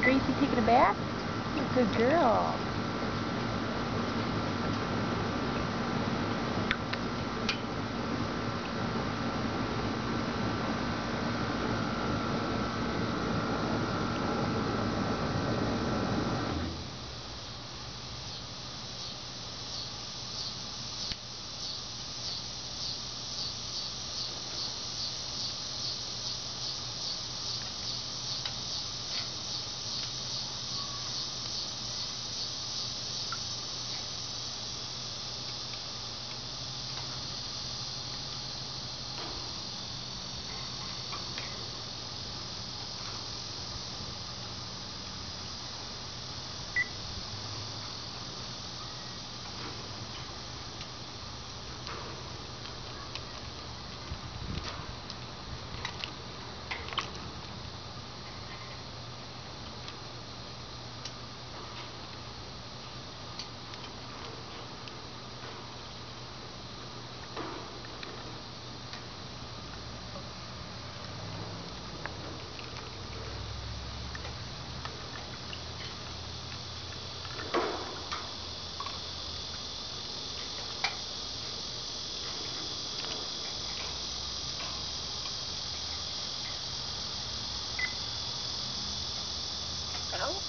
Gracie taking a bath? Good girl. Hello?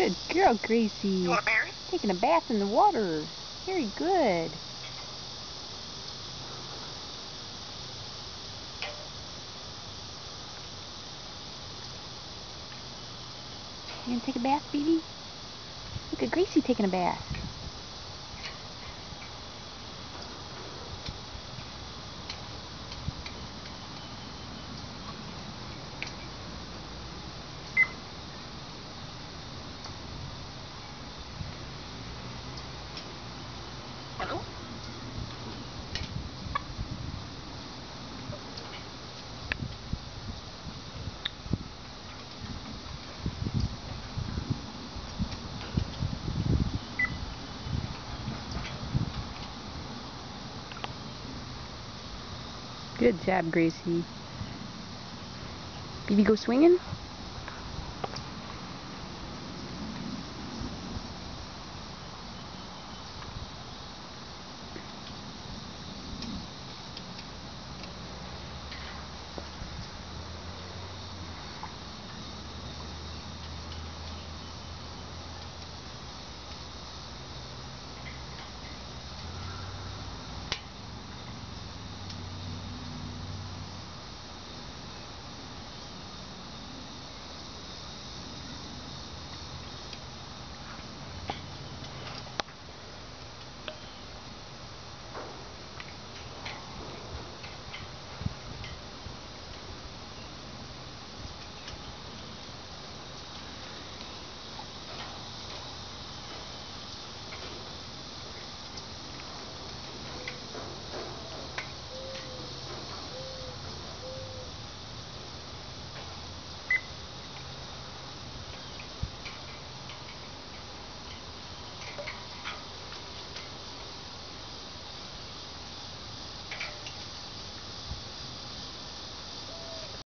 Good girl, Gracie. You want a berry? Taking a bath in the water. Very good. You gonna take a bath, baby? Look at Gracie taking a bath. Good job, Gracie. Baby, go swinging?